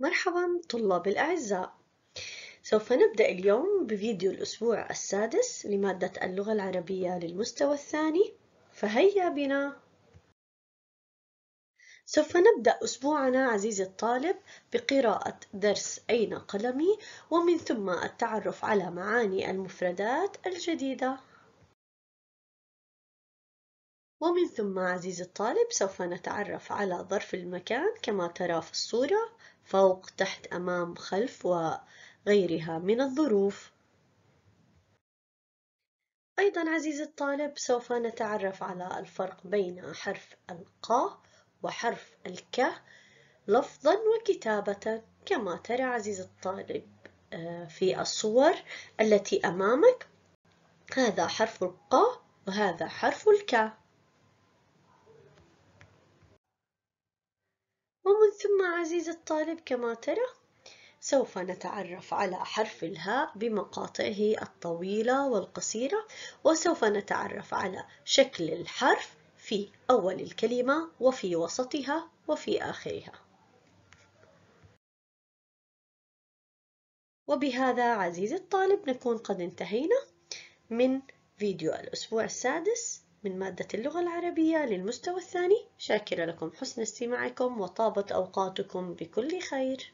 مرحبا طلاب الأعزاء. سوف نبدأ اليوم بفيديو الأسبوع السادس لمادة اللغة العربية للمستوى الثاني. فهيا بنا. سوف نبدأ أسبوعنا عزيزي الطالب بقراءة درس أين قلمي ومن ثم التعرف على معاني المفردات الجديدة. ومن ثم عزيزي الطالب سوف نتعرف على ظرف المكان كما ترى في الصورة فوق تحت أمام خلف وغيرها من الظروف. أيضا عزيزي الطالب سوف نتعرف على الفرق بين حرف القاء وحرف الك لفظا وكتابة. كما ترى عزيزي الطالب آه، في الصور التي أمامك هذا حرف القاء وهذا حرف الكاء ثم عزيزي الطالب كما ترى سوف نتعرف على حرف الهاء بمقاطعه الطويلة والقصيرة وسوف نتعرف على شكل الحرف في أول الكلمة وفي وسطها وفي آخرها. وبهذا عزيزي الطالب نكون قد انتهينا من فيديو الأسبوع السادس من مادة اللغة العربية للمستوى الثاني. شاكرة لكم حسن استماعكم وطابت أوقاتكم بكل خير.